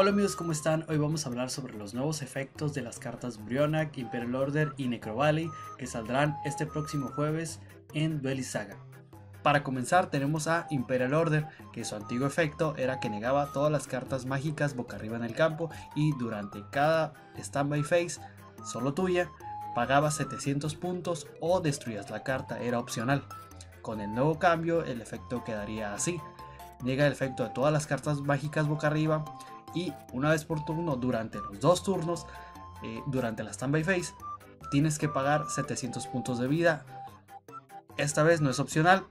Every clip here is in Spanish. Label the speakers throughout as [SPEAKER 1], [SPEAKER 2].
[SPEAKER 1] Hola amigos, ¿cómo están? Hoy vamos a hablar sobre los nuevos efectos de las cartas Brionac, Imperial Order y Necrovalley que saldrán este próximo jueves en Duelist Saga. Para comenzar tenemos a Imperial Order, que su antiguo efecto era que negaba todas las cartas mágicas boca arriba en el campo y durante cada standby phase, solo tuya, pagabas 700 puntos o destruías la carta, era opcional. Con el nuevo cambio el efecto quedaría así. Niega el efecto de todas las cartas mágicas boca arriba y una vez por turno durante los dos turnos, eh, durante la standby phase, tienes que pagar 700 puntos de vida. Esta vez no es opcional,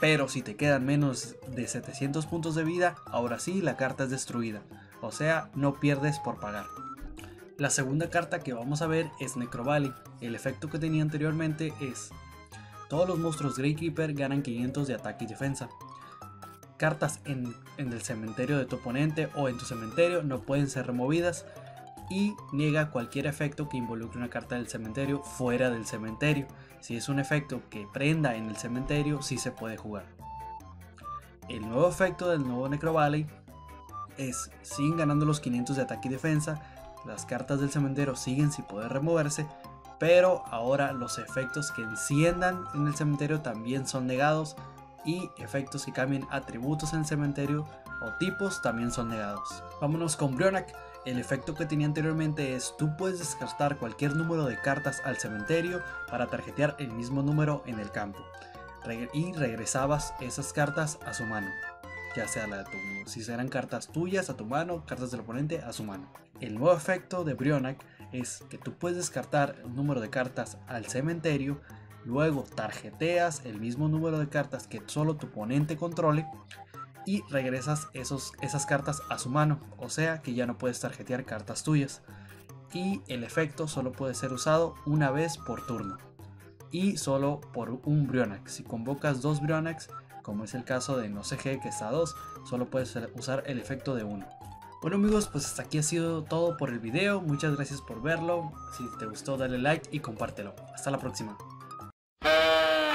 [SPEAKER 1] pero si te quedan menos de 700 puntos de vida, ahora sí la carta es destruida. O sea, no pierdes por pagar. La segunda carta que vamos a ver es Necrovalley. El efecto que tenía anteriormente es todos los monstruos Grey Keeper ganan 500 de ataque y defensa cartas en, el cementerio de tu oponente o en tu cementerio no pueden ser removidas y niega cualquier efecto que involucre una carta del cementerio fuera del cementerio. Si es un efecto que prenda en el cementerio, sí se puede jugar. El nuevo efecto del nuevo Necro Valley es siguen ganando los 500 de ataque y defensa, las cartas del cementerio siguen sin poder removerse, pero ahora los efectos que enciendan en el cementerio también son negados y efectos que cambien atributos en el cementerio o tipos también son negados. Vámonos con Brionac. El efecto que tenía anteriormente es tú puedes descartar cualquier número de cartas al cementerio para tarjetear el mismo número en el campo y regresabas esas cartas a su mano, ya sea la de tu, si serán cartas tuyas a tu mano, cartas del oponente a su mano. El nuevo efecto de Brionac es que tú puedes descartar un número de cartas al cementerio Luego tarjeteas el mismo número de cartas que solo tu oponente controle y regresas esos, esas cartas a su mano. O sea que ya no puedes tarjetear cartas tuyas. Y el efecto solo puede ser usado una vez por turno. Y solo por un Brionax. Si convocas dos Brionax, como es el caso de no CG que está a 2, solo puedes usar el efecto de uno. Bueno amigos, pues hasta aquí ha sido todo por el video. Muchas gracias por verlo. Si te gustó dale like y compártelo. Hasta la próxima.